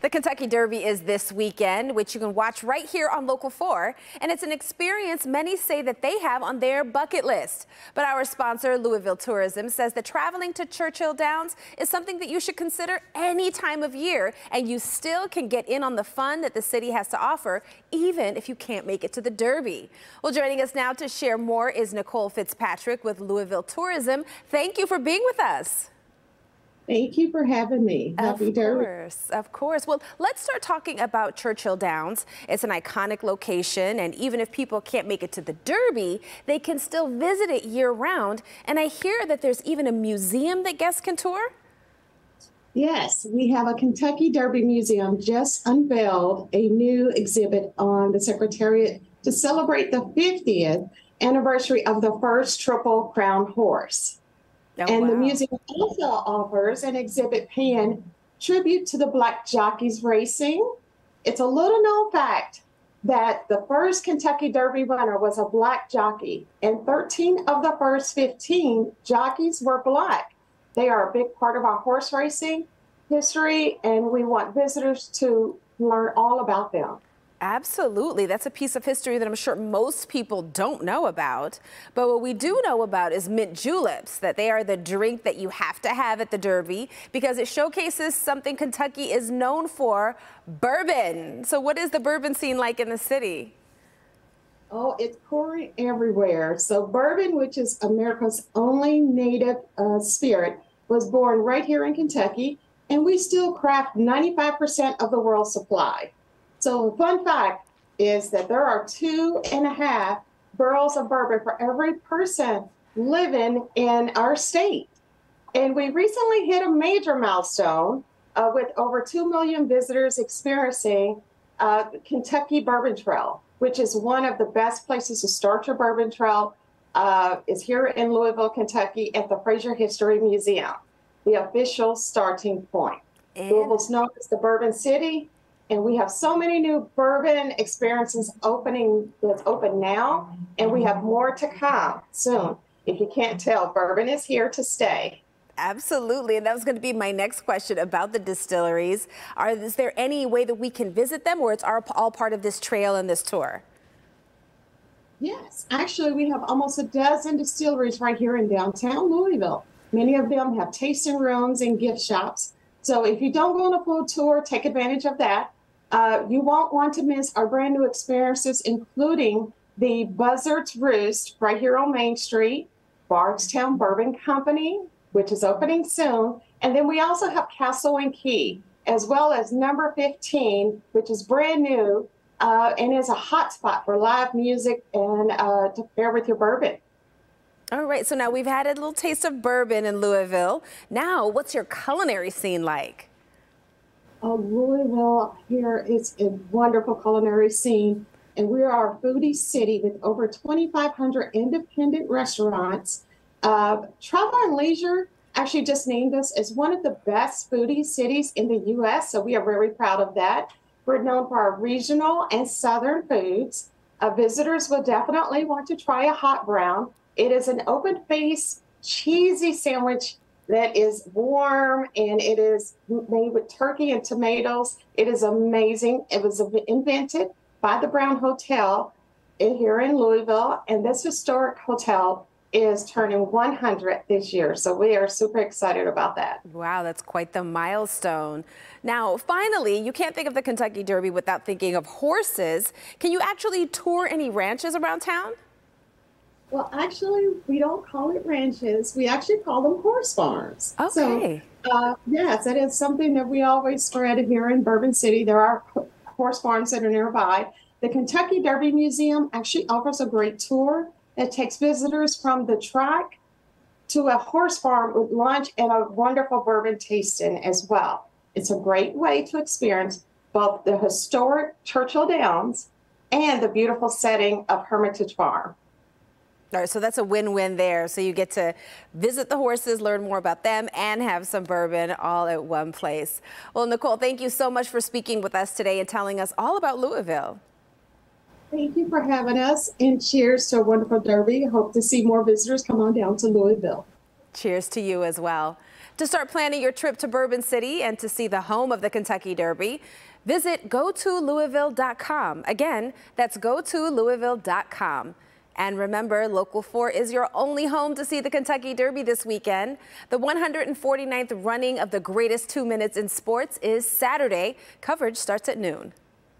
The Kentucky Derby is this weekend, which you can watch right here on Local 4. And it's an experience many say that they have on their bucket list. But our sponsor, Louisville Tourism, says that traveling to Churchill Downs is something that you should consider any time of year. And you still can get in on the fun that the city has to offer, even if you can't make it to the Derby. Well, joining us now to share more is Nicole Fitzpatrick with Louisville Tourism. Thank you for being with us. Thank you for having me. Happy of course, of course. Well, let's start talking about Churchill Downs. It's an iconic location, and even if people can't make it to the Derby, they can still visit it year round. And I hear that there's even a museum that guests can tour. Yes, we have a Kentucky Derby Museum just unveiled a new exhibit on the Secretariat to celebrate the 50th anniversary of the first Triple Crown horse. Oh, and wow. the museum also offers an exhibit paying tribute to the Black Jockeys Racing. It's a little known fact that the first Kentucky Derby runner was a black jockey, and 13 of the first 15 jockeys were black. They are a big part of our horse racing history, and we want visitors to learn all about them. Absolutely. That's a piece of history that I'm sure most people don't know about. But what we do know about is mint juleps, that they are the drink that you have to have at the Derby because it showcases something Kentucky is known for, bourbon. So what is the bourbon scene like in the city? Oh, it's pouring everywhere. So bourbon, which is America's only native uh, spirit, was born right here in Kentucky, and we still craft 95% of the world's supply. So the fun fact is that there are two and a half barrels of bourbon for every person living in our state. And we recently hit a major milestone uh, with over 2 million visitors experiencing uh, Kentucky Bourbon Trail, which is one of the best places to start your bourbon trail. Uh, is here in Louisville, Kentucky, at the Frazier History Museum, the official starting point. And Louisville's known as the Bourbon City, and we have so many new bourbon experiences opening that's open now and we have more to come soon if you can't tell bourbon is here to stay Absolutely. And that was going to be my next question about the distilleries. Are, is there any way that we can visit them or it's all part of this trail and this tour? Yes, actually, we have almost a dozen distilleries right here in downtown Louisville. Many of them have tasting rooms and gift shops. So if you don't go on a full tour, take advantage of that. Uh, you won't want to miss our brand new experiences, including the Buzzards Roost right here on Main Street, Bardstown Bourbon Company, which is opening soon. And then we also have Castle and Key, as well as number 15, which is brand new uh, and is a hotspot for live music and uh, to pair with your bourbon. All right, so now we've had a little taste of bourbon in Louisville. Now, what's your culinary scene like? Uh, Louisville here is a wonderful culinary scene, and we are a foodie city with over 2,500 independent restaurants. Uh, Travel and Leisure actually just named us as one of the best foodie cities in the U.S., so we are very proud of that. We're known for our regional and southern foods. Uh, visitors will definitely want to try a hot brown. It is an open face, cheesy sandwich that is warm and it is made with turkey and tomatoes. It is amazing. It was invented by the Brown Hotel here in Louisville, and this historic hotel is turning 100 this year. So we are super excited about that. Wow, that's quite the milestone. Now, finally, you can't think of the Kentucky Derby without thinking of horses. Can you actually tour any ranches around town? Well, actually, we don't call it ranches. We actually call them horse farms. Okay. So, uh, yes, that is something that we always spread here in Bourbon City. There are horse farms that are nearby. The Kentucky Derby Museum actually offers a great tour that takes visitors from the track to a horse farm with lunch and a wonderful bourbon tasting as well. It's a great way to experience both the historic Churchill Downs and the beautiful setting of Hermitage Farm. All right, so that's a win-win there. So you get to visit the horses, learn more about them, and have some bourbon all at one place. Well, Nicole, thank you so much for speaking with us today and telling us all about Louisville. Thank you for having us, and cheers to a wonderful derby. Hope to see more visitors come on down to Louisville. Cheers to you as well. To start planning your trip to Bourbon City and to see the home of the Kentucky Derby, visit GoToLouisville.com. Again, that's GoToLouisville.com. And remember, Local 4 is your only home to see the Kentucky Derby this weekend. The 149th running of the greatest two minutes in sports is Saturday. Coverage starts at noon.